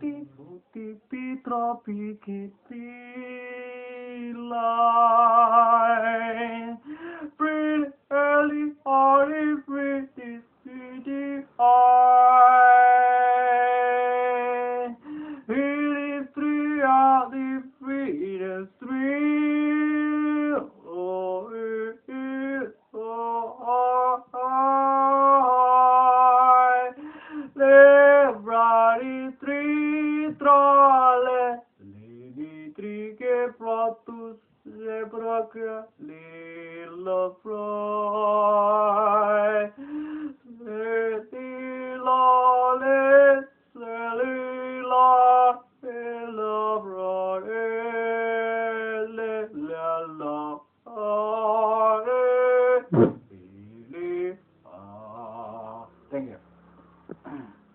tipi tipi tropi kipila vitrale, le vitriche platus se bracca lilla frai. Thank you.